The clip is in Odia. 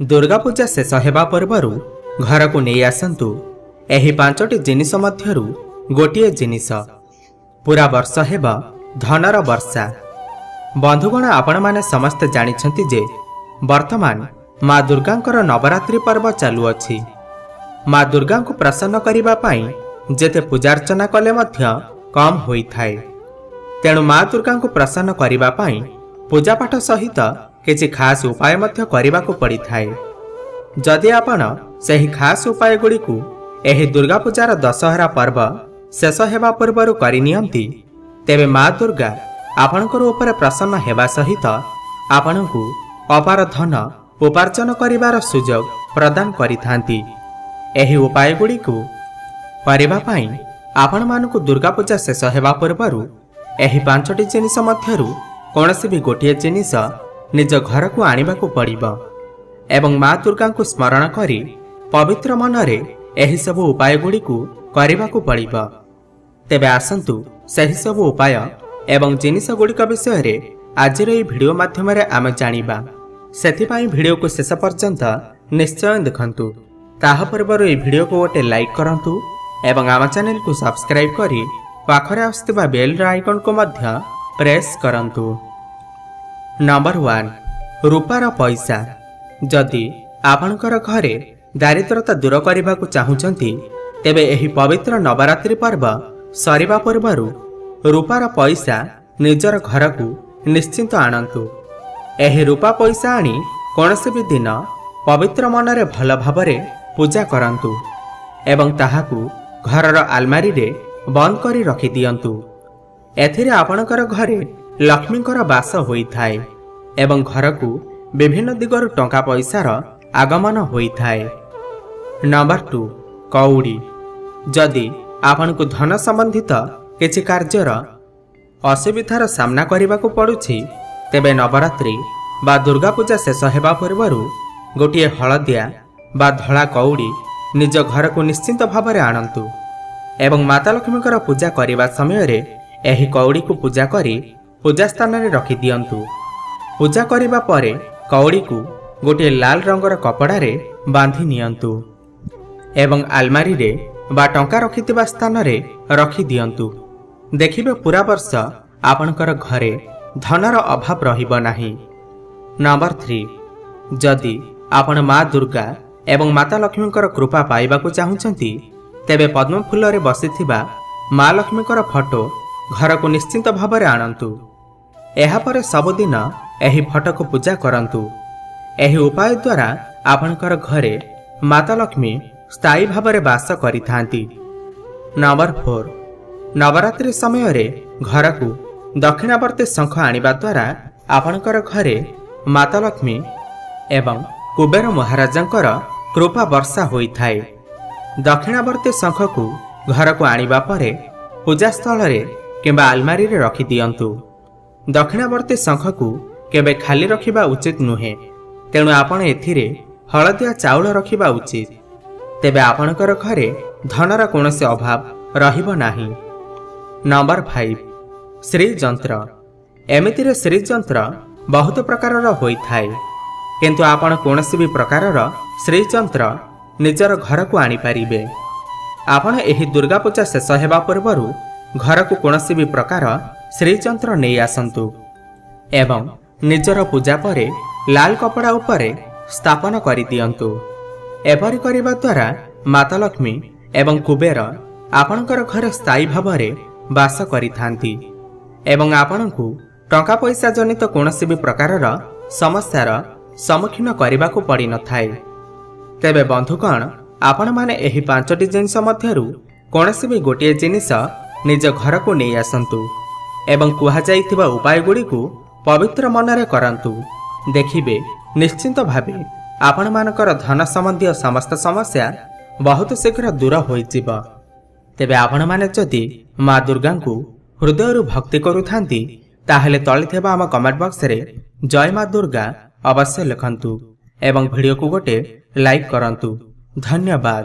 ଦୁର୍ଗାପୂଜା ଶେଷ ହେବା ପୂର୍ବରୁ ଘରକୁ ନେଇ ଆସନ୍ତୁ। ଏହି ପାଞ୍ଚଟି ଜିନିଷ ମଧ୍ୟରୁ ଗୋଟିଏ ଜିନିଷ। ପୁରା ବର୍ଷ ହେବ ଧନର ବର୍ଷା। ବନ୍ଧୁଗଣ ଆପଣମାନେ ସମସ୍ତେ ଜାଣିଛନ୍ତି ଯେ ବର୍ତ୍ତମାନ ମା ଦୁର୍ଗାଙ୍କର ନବରାତ୍ରି ପର୍ବ ଚାଲୁଅଛି। ମା ଦୁର୍ଗାଙ୍କୁ ପ୍ରସନ୍ନ କରିବା ପାଇଁ ଯେତେ ପୂଜାର୍ଚ୍ଚନା କଲେ ମଧ୍ୟ କମ୍ ହୋଇଥାଏ। ତେଣୁ ମା ଦୁର୍ଗାଙ୍କୁ ପ୍ରସନ୍ନ କରିବା ପାଇଁ ପୂଜାପାଠ ସହିତ କିଛି ଖାସ୍ ଉପାୟ ମଧ୍ୟ କରିବାକୁ ପଡ଼ିଥାଏ। ଯଦି ଆପଣ ସେହି ଖାସ୍ ଉପାୟଗୁଡ଼ିକୁ ଏହି ଦୁର୍ଗାପୂଜାର ଦଶହରା ପର୍ବ ଶେଷ ହେବା ପୂର୍ବରୁ କରିନିଅନ୍ତି ତେବେ ମା ଦୁର୍ଗା ଆପଣଙ୍କର ଉପରେ ପ୍ରସନ୍ନ ହେବା ସହିତ ଆପଣଙ୍କୁ ଅପାର ଧନ ଉପାର୍ଜନ କରିବାର ସୁଯୋଗ ପ୍ରଦାନ କରିଥାନ୍ତି। ଏହି ଉପାୟଗୁଡ଼ିକୁ କରିବା ପାଇଁ ଆପଣମାନଙ୍କୁ ଦୁର୍ଗାପୂଜା ଶେଷ ହେବା ପୂର୍ବରୁ ଏହି ପାଞ୍ଚଟି ଜିନିଷ ମଧ୍ୟରୁ କୌଣସି ବି ଗୋଟିଏ ଜିନିଷ ନିଜ ଘରକୁ ଆଣିବାକୁ ପଡ଼ିବ। ଏବଂ ମା ଦୁର୍ଗାଙ୍କୁ ସ୍ମରଣ କରି ପବିତ୍ର ମନରେ ଏହିସବୁ ଉପାୟଗୁଡ଼ିକୁ କରିବାକୁ ପଡ଼ିବ। ତେବେ ଆସନ୍ତୁ ସେହିସବୁ ଉପାୟ ଏବଂ ଜିନିଷଗୁଡ଼ିକ ବିଷୟରେ ଆଜିର ଏହି ଭିଡ଼ିଓ ମାଧ୍ୟମରେ ଆମେ ଜାଣିବା। ସେଥିପାଇଁ ଭିଡ଼ିଓକୁ ଶେଷ ପର୍ଯ୍ୟନ୍ତ ନିଶ୍ଚୟ ଦେଖନ୍ତୁ। ତାହା ପୂର୍ବରୁ ଏହି ଭିଡ଼ିଓକୁ ଗୋଟେ ଲାଇକ୍ କରନ୍ତୁ ଏବଂ ଆମ ଚ୍ୟାନେଲକୁ ସବସ୍କ୍ରାଇବ୍ କରି ପାଖରେ ଆସୁଥିବା ବେଲ୍ର ଆଇକନ୍କୁ ମଧ୍ୟ ପ୍ରେସ୍ କରନ୍ତୁ। ନମ୍ବର ୱାନ୍ ରୂପାର ପଇସା ଯଦି ଆପଣଙ୍କର ଘରେ ଦାରିଦ୍ରତା ଦୂର କରିବାକୁ ଚାହୁଁଛନ୍ତି ତେବେ ଏହି ପବିତ୍ର ନବରାତ୍ରି ପର୍ବ ସରିବା ପୂର୍ବରୁ ରୂପାର ପଇସା ନିଜର ଘରକୁ ନିଶ୍ଚିନ୍ତ ଆଣନ୍ତୁ। ଏହି ରୂପା ପଇସା ଆଣି କୌଣସି ବି ଦିନ ପବିତ୍ର ମନରେ ଭଲ ଭାବରେ ପୂଜା କରନ୍ତୁ ଏବଂ ତାହାକୁ ଘରର ଆଲମାରିରେ ବନ୍ଦ କରି ରଖିଦିଅନ୍ତୁ। ଏଥିରେ ଆପଣଙ୍କର ଘରେ ଲକ୍ଷ୍ମୀଙ୍କର ବାସ ହୋଇଥାଏ ଏବଂ ଘରକୁ ବିଭିନ୍ନ ଦିଗରୁ ଟଙ୍କା ପଇସାର ଆଗମନ ହୋଇଥାଏ। ନମ୍ବର ଟୁ କଉଡ଼ି। ଯଦି ଆପଣଙ୍କୁ ଧନ ସମ୍ବନ୍ଧିତ କିଛି କାର୍ଯ୍ୟର ଅସୁବିଧାର ସାମ୍ନା କରିବାକୁ ପଡ଼ୁଛି ତେବେ ନବରାତ୍ରି ବା ଦୁର୍ଗାପୂଜା ଶେଷ ହେବା ପୂର୍ବରୁ ଗୋଟିଏ ହଳଦିଆ ବା ଧଳା କଉଡ଼ି ନିଜ ଘରକୁ ନିଶ୍ଚିନ୍ତ ଭାବରେ ଆଣନ୍ତୁ ଏବଂ ମାତା ଲକ୍ଷ୍ମୀଙ୍କର ପୂଜା କରିବା ସମୟରେ ଏହି କଉଡ଼ିକୁ ପୂଜା କରି ପୂଜା ସ୍ଥାନରେ ରଖିଦିଅନ୍ତୁ। ପୂଜା କରିବା ପରେ କଉଡ଼ିକୁ ଗୋଟିଏ ଲାଲ ରଙ୍ଗର କପଡ଼ାରେ ବାନ୍ଧି ନିଅନ୍ତୁ ଏବଂ ଆଲମାରିରେ ବା ଟଙ୍କା ରଖିଥିବା ସ୍ଥାନରେ ରଖିଦିଅନ୍ତୁ। ଦେଖିବେ ପୁରା ବର୍ଷ ଆପଣଙ୍କର ଘରେ ଧନର ଅଭାବ ରହିବ ନାହିଁ। Number three. ଯଦି ଆପଣ ମା ଦୁର୍ଗା ଏବଂ ମାତା ଲକ୍ଷ୍ମୀଙ୍କର କୃପା ପାଇବାକୁ ଚାହୁଁଛନ୍ତି ତେବେ ପଦ୍ମ ଫୁଲରେ ବସିଥିବା ମା ଲକ୍ଷ୍ମୀଙ୍କର ଫଟୋ ଘରକୁ ନିଶ୍ଚିନ୍ତ ଭାବରେ ଆଣନ୍ତୁ। ଏହାପରେ ସବୁଦିନ ଏହି ଫଟୋକୁ ପୂଜା କରନ୍ତୁ। ଏହି ଉପାୟ ଦ୍ୱାରା ଆପଣଙ୍କର ଘରେ ମାତା ଲକ୍ଷ୍ମୀ ସ୍ଥାୟୀ ଭାବରେ ବାସ କରିଥାନ୍ତି। Number four. ନବରାତ୍ରି ସମୟରେ ଘରକୁ ଦକ୍ଷିଣାବର୍ତ୍ତୀ ଶଙ୍ଖ ଆଣିବା ଦ୍ୱାରା ଆପଣଙ୍କର ଘରେ ମାତା ଲକ୍ଷ୍ମୀ ଏବଂ କୁବେର ମହାରାଜାଙ୍କର କୃପା ବର୍ଷା ହୋଇଥାଏ। ଦକ୍ଷିଣାବର୍ତ୍ତୀ ଶଙ୍ଖକୁ ଘରକୁ ଆଣିବା ପରେ ପୂଜାସ୍ଥଳରେ କିମ୍ବା ଆଲମାରିରେ ରଖିଦିଅନ୍ତୁ। ଦକ୍ଷିଣାବର୍ତ୍ତୀ ଶଙ୍ଖକୁ କେବେ ଖାଲି ରଖିବା ଉଚିତ ନୁହେଁ। ତେଣୁ ଆପଣ ଏଥିରେ ହଳଦିଆ ଚାଉଳ ରଖିବା ଉଚିତ। ତେବେ ଆପଣଙ୍କର ଘରେ ଧନର କୌଣସି ଅଭାବ ରହିବ ନାହିଁ। Number five. ଶ୍ରୀଯନ୍ତ୍ର। ଏମିତିରେ ଶ୍ରୀଯନ୍ତ୍ର ବହୁତ ପ୍ରକାରର ହୋଇଥାଏ। କିନ୍ତୁ ଆପଣ କୌଣସି ବି ପ୍ରକାରର ଶ୍ରୀଯନ୍ତ୍ର ନିଜର ଘରକୁ ଆଣିପାରିବେ। ଆପଣ ଏହି ଦୁର୍ଗାପୂଜା ଶେଷ ହେବା ପୂର୍ବରୁ ଘରକୁ କୌଣସି ବି ପ୍ରକାର ଶ୍ରୀଯନ୍ତ୍ର ନେଇ ଆସନ୍ତୁ ଏବଂ ନିଜର ପୂଜା ପରେ ଲାଲ କପଡ଼ା ଉପରେ ସ୍ଥାପନ କରିଦିଅନ୍ତୁ ଏପରି କରିବା ଦ୍ୱାରା ମାତା ଲକ୍ଷ୍ମୀ ଏବଂ କୁବେର ଆପଣଙ୍କର ଘରେ ସ୍ଥାୟୀ ଭାବରେ ବାସ କରିଥାନ୍ତି ଏବଂ ଆପଣଙ୍କୁ ଟଙ୍କା ପଇସା ଜନିତ କୌଣସି ବି ପ୍ରକାରର ସମସ୍ୟାର ସମ୍ମୁଖୀନ କରିବାକୁ ପଡ଼ିନଥାଏ ତେବେ ବନ୍ଧୁଗଣ ଆପଣମାନେ ଏହି ପାଞ୍ଚଟି ଜିନିଷ ମଧ୍ୟରୁ କୌଣସି ବି ଗୋଟିଏ ଜିନିଷ ନିଜ ଘରକୁ ନେଇ ଆସନ୍ତୁ। ଏବଂ କୁହାଯାଇଥିବା ଉପାୟଗୁଡ଼ିକୁ ପବିତ୍ର ମନରେ କରନ୍ତୁ। ଦେଖିବେ ନିଶ୍ଚିନ୍ତ ଭାବେ ଆପଣମାନଙ୍କର ଧନ ସମ୍ବନ୍ଧୀୟ ସମସ୍ତ ସମସ୍ୟା ବହୁତ ଶୀଘ୍ର ଦୂର ହୋଇଯିବ। ତେବେ ଆପଣମାନେ ଯଦି ମା ଦୁର୍ଗାଙ୍କୁ ହୃଦୟରୁ ଭକ୍ତି କରୁଥାନ୍ତି ତାହେଲେ ତଳେ ଥିବା ଆମ କମେଣ୍ଟ ବକ୍ସରେ ଜୟ ମା ଦୁର୍ଗା ଅବଶ୍ୟ ଲେଖନ୍ତୁ ଏବଂ ଭିଡ଼ିଓକୁ ଗୋଟେ ଲାଇକ୍ କରନ୍ତୁ। ଧନ୍ୟବାଦ।